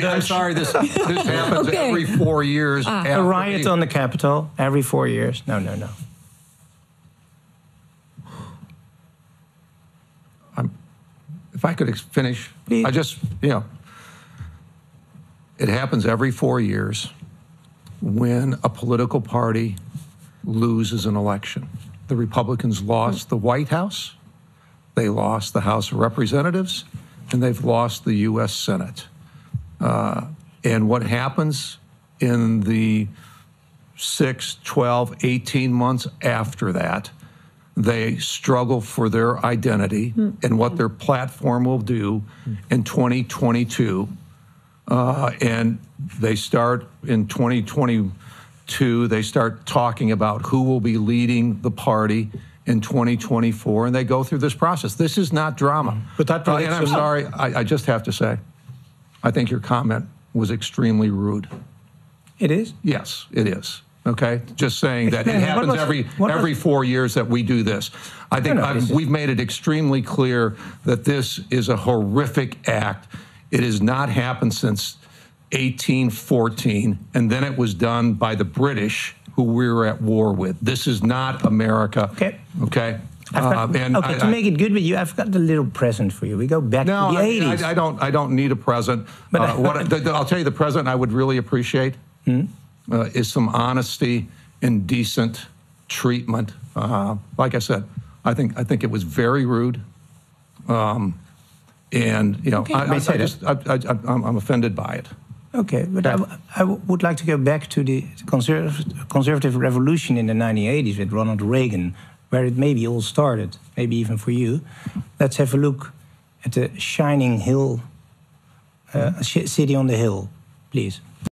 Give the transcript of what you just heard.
hey, I'm sorry. This this happens Okay. every four years. A after riot the- on the Capitol every four years. No, no, no. If I could ex- finish, Please. I just, you know, it happens every four years when a political party loses an election. The Republicans lost the White House, they lost the House of Representatives, and they've lost the U.S. Senate. Uh, and what happens in the 6, 12, 18 months after that, they struggle for their identity and what their platform will do in 2022. Uh, and they start in 2022, they start talking about who will be leading the party in 2024, and they go through this process. This is not drama. But that Uh, and I'm sorry, I, I just have to say, I think your comment was extremely rude. It is. Yes, it is. Okay, just saying that it happens was- every what was- every four years that we do this. I think No, no, I've- this is- we've made it extremely clear that this is a horrific act. It has not happened since 1814, and then it was done by the British, who we were at war with. This is not America. Okay. Okay. Uh, and okay, I- to make it good with you, I've got a little present for you. We go back no, to the I, 80s. I, I don't. I don't need a present. But uh, what I, th- th- I'll tell you, the present I would really appreciate Hmm? uh, is some honesty and decent treatment. Uh, like I said, I think I think it was very rude, um, and you know, I, I, I, I just, I, I, I'm, I'm offended by it. Okay, but I, w- I w- would like to go back to the conserv- conservative revolution in the 1980s with Ronald Reagan, where it maybe all started, maybe even for you. Let's have a look at the shining hill, uh, city on the hill, please.